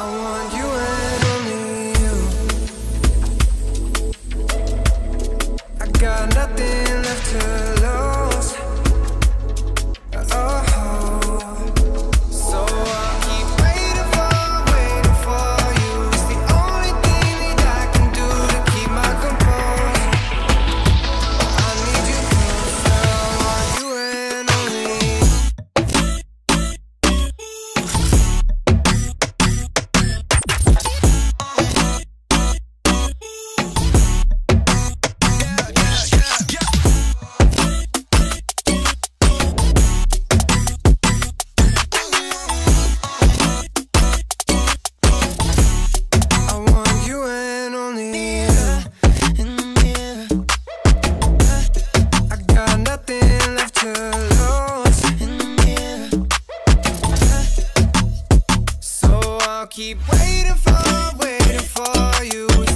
I want you keep waiting for, waiting for you.